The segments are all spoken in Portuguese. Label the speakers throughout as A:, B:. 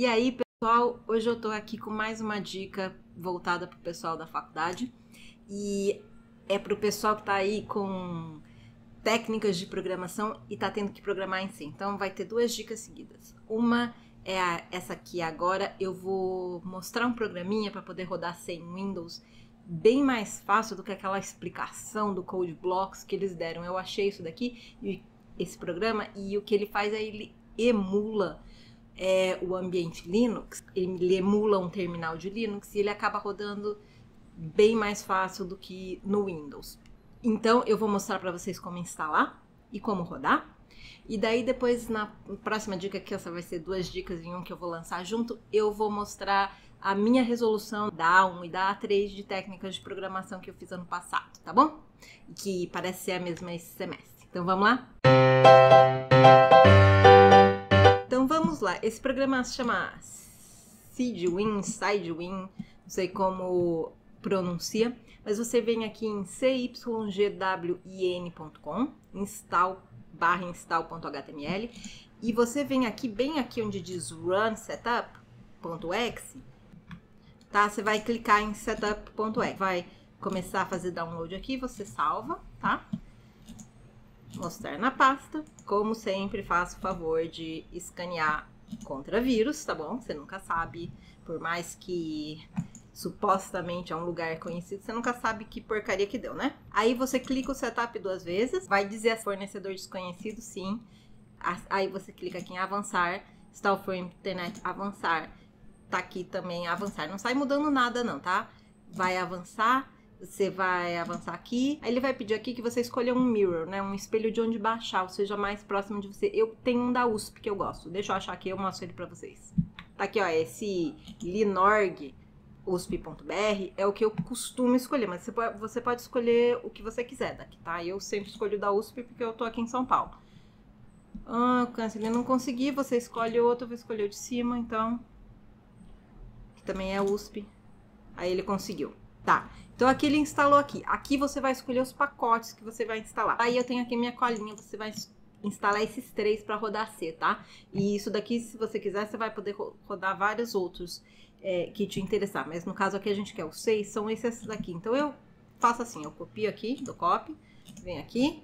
A: E aí, pessoal, hoje eu tô aqui com mais uma dica voltada pro pessoal da faculdade e é pro pessoal que tá aí com técnicas de programação e tá tendo que programar em si. Então vai ter duas dicas seguidas. Uma é essa aqui agora, eu vou mostrar um programinha para poder rodar sem Windows bem mais fácil do que aquela explicação do Code Blocks que eles deram. Eu achei isso daqui, esse programa, e o que ele faz é ele emula é, o ambiente Linux, ele emula um terminal de Linux e ele acaba rodando bem mais fácil do que no Windows. Então eu vou mostrar para vocês como instalar e como rodar. E daí depois na próxima dica, que essa vai ser duas dicas em um que eu vou lançar junto, eu vou mostrar a minha resolução da A1 e da A3 de técnicas de programação que eu fiz ano passado, tá bom? Que parece ser a mesma esse semestre. Então vamos lá? Então vamos lá. Esse programa se chama SideWin, SideWin, não sei como pronuncia, mas você vem aqui em cygwin.com, install barra install.html, e você vem aqui bem aqui onde diz run setup.exe tá? Você vai clicar em setup.exe, vai começar a fazer download aqui, você salva, tá? Mostrar na pasta. Como sempre, faço o favor de escanear contra vírus, tá bom? Você nunca sabe, por mais que supostamente é um lugar conhecido, você nunca sabe que porcaria que deu, né? Aí você clica o setup duas vezes, vai dizer fornecedor desconhecido, sim. Aí você clica aqui em avançar, está o internet avançar tá aqui também avançar. Não sai mudando nada não, tá? Vai avançar, você vai avançar aqui. Aí ele vai pedir aqui que você escolha um mirror, né? Um espelho de onde baixar, ou seja, mais próximo de você. Eu tenho um da USP que eu gosto. Deixa eu achar aqui, eu mostro ele pra vocês. Tá aqui, ó, esse Linorg usp.br é o que eu costumo escolher, mas você pode, você pode escolher o que você quiser daqui, tá? Eu sempre escolho da USP porque eu tô aqui em São Paulo. Ah, cancelei, não consegui, você escolhe outro, eu vou escolher o de cima, então que também é USP. Aí ele conseguiu. Tá. Então aqui ele instalou aqui. Aqui você vai escolher os pacotes que você vai instalar. Aí eu tenho aqui minha colinha, você vai instalar esses três para rodar C, tá? E isso daqui, se você quiser, você vai poder rodar vários outros é, que te interessar. Mas no caso aqui a gente quer os seis, são esses daqui. Então eu faço assim, eu copio aqui, dou copy, vem aqui,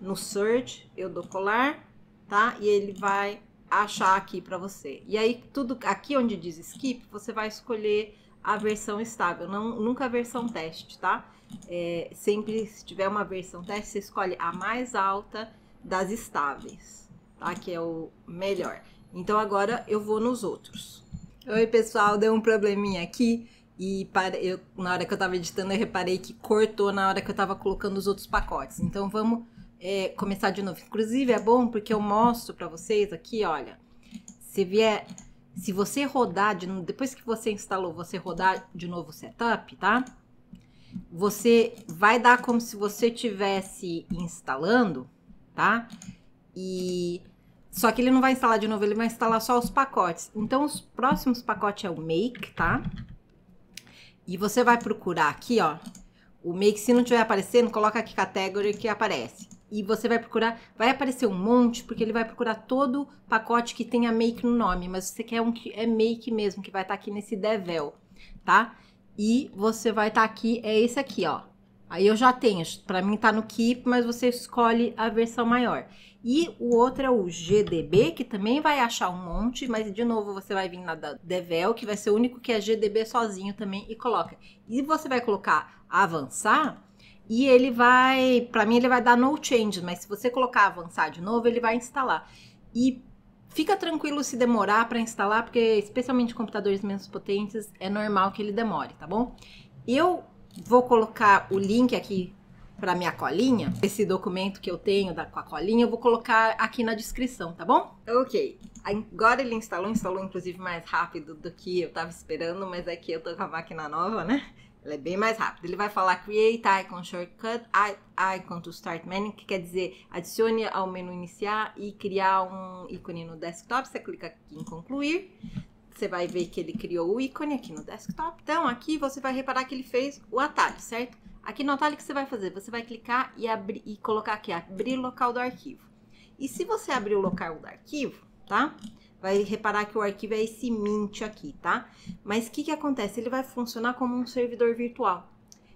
A: no search eu dou colar, tá? E ele vai achar aqui para você. E aí tudo aqui onde diz skip, você vai escolher a versão estável, não nunca a versão teste, tá? É, sempre se tiver uma versão teste, você escolhe a mais alta das estáveis, tá? Que é o melhor. Então agora eu vou nos outros. Oi, pessoal, deu um probleminha aqui e para, eu, na hora que eu tava editando eu reparei que cortou na hora que eu tava colocando os outros pacotes. Então vamos é, começar de novo. Inclusive é bom porque eu mostro para vocês aqui, olha. Se vier, se você rodar de depois que você instalou, você rodar de novo o setup, tá? Você vai dar como se você tivesse instalando, tá? E só que ele não vai instalar de novo, ele vai instalar só os pacotes. Então os próximos pacotes é o make, tá? E você vai procurar aqui, ó, o make, se não estiver aparecendo, coloca aqui category que aparece e você vai procurar, vai aparecer um monte, porque ele vai procurar todo pacote que tenha make no nome, mas você quer um que é make mesmo, que vai estar tá aqui nesse devel, tá? E você vai estar tá aqui, é esse aqui, ó. Aí eu já tenho, para mim tá no keep, mas você escolhe a versão maior. E o outro é o GDB, que também vai achar um monte, mas de novo você vai vir na Devel, que vai ser o único que é GDB sozinho também, e coloca. E você vai colocar avançar, e ele vai, para mim ele vai dar no change, mas se você colocar avançar de novo, ele vai instalar. E fica tranquilo se demorar para instalar, porque especialmente computadores menos potentes é normal que ele demore, tá bom? Eu vou colocar o link aqui para minha colinha, esse documento que eu tenho da, com a colinha, eu vou colocar aqui na descrição, tá bom? Ok. Agora ele instalou, instalou inclusive mais rápido do que eu tava esperando, mas aqui é eu tô com a máquina nova, né? Ela é bem mais rápida. Ele vai falar Create Icon Shortcut, Icon to Start Menu, que quer dizer adicione ao menu iniciar e criar um ícone no desktop. Você clica aqui em concluir. Você vai ver que ele criou o ícone aqui no desktop. Então, aqui você vai reparar que ele fez o atalho, certo? Aqui no atalho, o que você vai fazer? Você vai clicar e, abrir, e colocar aqui, abrir local do arquivo. E se você abrir o local do arquivo, tá? Vai reparar que o arquivo é esse mint aqui, tá? Mas o que, que acontece? Ele vai funcionar como um servidor virtual.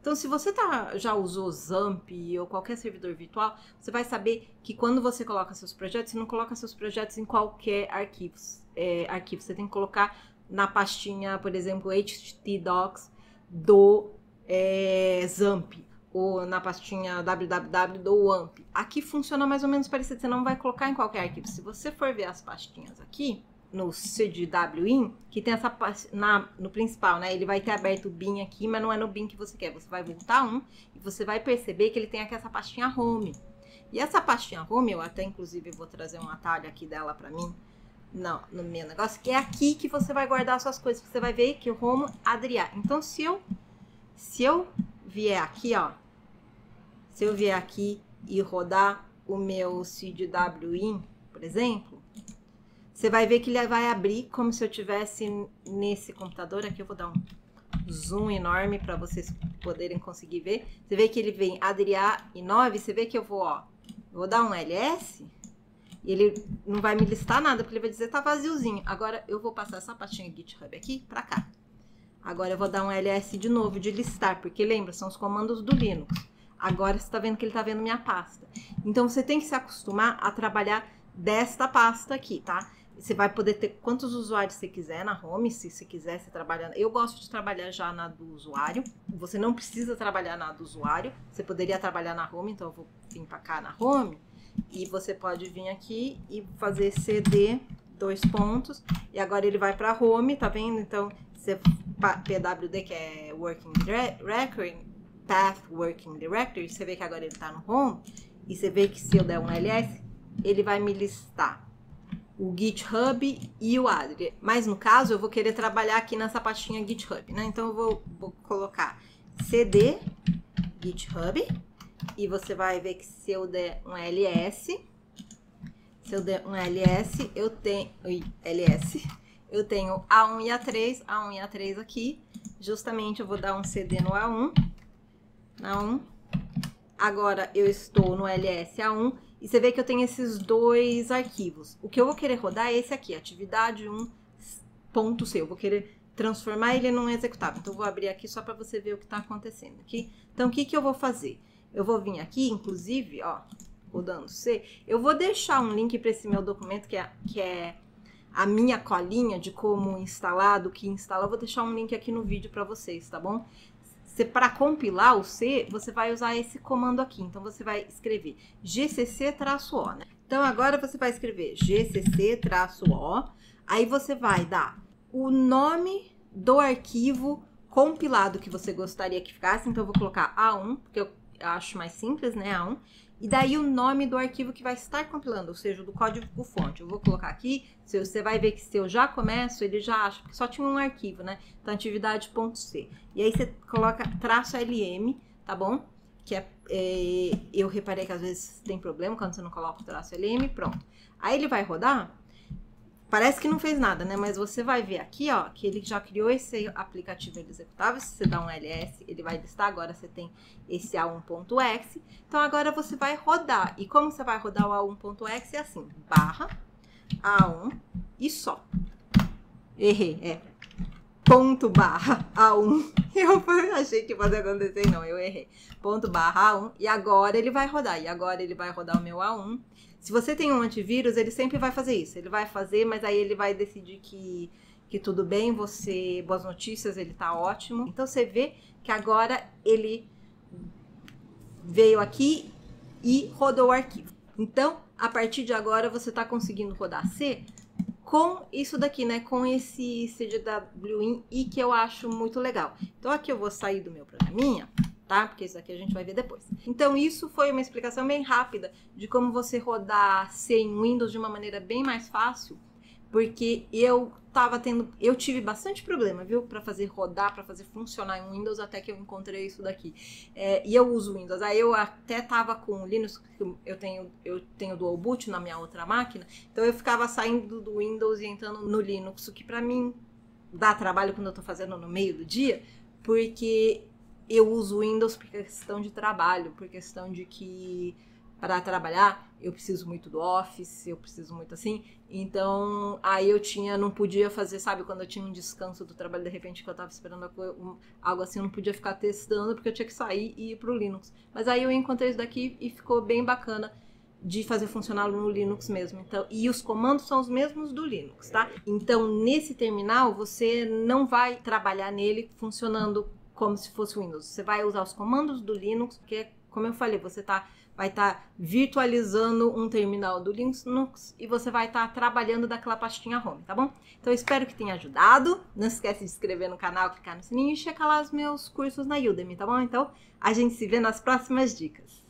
A: Então, se você tá, já usou Zamp ou qualquer servidor virtual, você vai saber que quando você coloca seus projetos, você não coloca seus projetos em qualquer arquivo. É, arquivo. Você tem que colocar na pastinha, por exemplo, htdocs do é, Zamp ou na pastinha www do WAMP. Aqui funciona mais ou menos parecido, você não vai colocar em qualquer arquivo. Se você for ver as pastinhas aqui, no cdwin, que tem essa na, no principal, né? Ele vai ter aberto o bin aqui, mas não é no bin que você quer. Você vai voltar um e você vai perceber que ele tem aqui essa pastinha home. E essa pastinha home, eu até inclusive vou trazer um atalho aqui dela para mim, não, no meu negócio, que é aqui que você vai guardar suas coisas. Você vai ver que o home Adriá. Então, se eu se eu vier aqui, ó, se eu vier aqui e rodar o meu cdwin, por exemplo, você vai ver que ele vai abrir como se eu tivesse nesse computador. Aqui eu vou dar um zoom enorme para vocês poderem conseguir ver. Você vê que ele vem Adria e 9. Você vê que eu vou, ó, vou dar um ls e ele não vai me listar nada, porque ele vai dizer tá vaziozinho. Agora eu vou passar essa pastinha GitHub aqui para cá. Agora eu vou dar um ls de novo de listar, porque lembra, são os comandos do Linux. Agora você está vendo que ele está vendo minha pasta. Então você tem que se acostumar a trabalhar desta pasta aqui, tá? Você vai poder ter quantos usuários você quiser na home, se você quiser se trabalhar. Eu gosto de trabalhar já na do usuário. Você não precisa trabalhar na do usuário. Você poderia trabalhar na home, então eu vou vir para cá na home. E você pode vir aqui e fazer CD dois pontos. E agora ele vai para home, tá vendo? Então, você, PWD, que é Working Directory, Path Working Directory, você vê que agora ele está no home. E você vê que se eu der um ls, ele vai me listar o GitHub e o Adri. Mas no caso, eu vou querer trabalhar aqui nessa pastinha GitHub, né? Então eu vou, vou colocar cd GitHub e você vai ver que se eu der um ls, se eu der um ls, eu tenho ui, ls, eu tenho A1 e A3, A1 e A3 aqui. Justamente eu vou dar um cd no A1, na 1. Agora eu estou no ls A1 e você vê que eu tenho esses dois arquivos. O que eu vou querer rodar é esse aqui, atividade 1.c. Eu vou querer transformar ele num executável. Então, eu vou abrir aqui só para você ver o que está acontecendo aqui. Então, o que, que eu vou fazer? Eu vou vir aqui, inclusive, ó, rodando C, eu vou deixar um link para esse meu documento, que é, que é a minha colinha de como instalar, do que instalar. Eu vou deixar um link aqui no vídeo para vocês, tá bom? Para compilar o C, você vai usar esse comando aqui. Então, você vai escrever gcc-o, né? Então, agora você vai escrever gcc-o, aí você vai dar o nome do arquivo compilado que você gostaria que ficasse. Então, eu vou colocar A1, porque eu acho mais simples, né, A1 e daí o nome do arquivo que vai estar compilando, ou seja, do código fonte. Eu vou colocar aqui, você vai ver que se eu já começo, ele já acha, porque só tinha um arquivo, né? Então, atividade.c. E aí você coloca traço LM, tá bom? Que é, é, eu reparei que às vezes tem problema quando você não coloca o traço LM, pronto. Aí ele vai rodar, Parece que não fez nada, né? Mas você vai ver aqui, ó, que ele já criou esse aplicativo executável. Se você dá um ls, ele vai listar. Agora você tem esse a1.exe. Então agora você vai rodar. E como você vai rodar o a1.exe? É assim, barra a1 e só. Errei, é. Ponto barra A1. Eu achei que ia acontecer, não, eu errei. Ponto barra A1. E agora ele vai rodar. E agora ele vai rodar o meu A1. Se você tem um antivírus, ele sempre vai fazer isso. Ele vai fazer, mas aí ele vai decidir que, que tudo bem, você. Boas notícias, ele tá ótimo. Então você vê que agora ele veio aqui e rodou o arquivo. Então, a partir de agora, você está conseguindo rodar C com isso daqui, né? Com esse CDWIN e que eu acho muito legal. Então, aqui eu vou sair do meu programinha tá? Porque isso aqui a gente vai ver depois. Então, isso foi uma explicação bem rápida de como você rodar C em Windows de uma maneira bem mais fácil, porque eu tava tendo, eu tive bastante problema, viu, para fazer rodar, para fazer funcionar em Windows até que eu encontrei isso daqui. É, e eu uso Windows. Aí eu até tava com o Linux, eu tenho eu tenho Dual Boot na minha outra máquina, então eu ficava saindo do Windows e entrando no Linux, o que para mim dá trabalho quando eu tô fazendo no meio do dia, porque eu uso Windows por questão de trabalho, por questão de que para trabalhar, eu preciso muito do Office, eu preciso muito assim. Então, aí eu tinha, não podia fazer, sabe, quando eu tinha um descanso do trabalho, de repente que eu tava esperando algo assim, eu não podia ficar testando porque eu tinha que sair e ir pro Linux. Mas aí eu encontrei isso daqui e ficou bem bacana de fazer funcionar no Linux mesmo. Então, e os comandos são os mesmos do Linux, tá? Então, nesse terminal, você não vai trabalhar nele funcionando como se fosse Windows. Você vai usar os comandos do Linux, porque, como eu falei, você tá, vai estar tá virtualizando um terminal do Linux e você vai estar tá trabalhando daquela pastinha home, tá bom? Então, eu espero que tenha ajudado. Não esquece de se inscrever no canal, clicar no sininho e checar lá os meus cursos na Udemy, tá bom? Então, a gente se vê nas próximas dicas.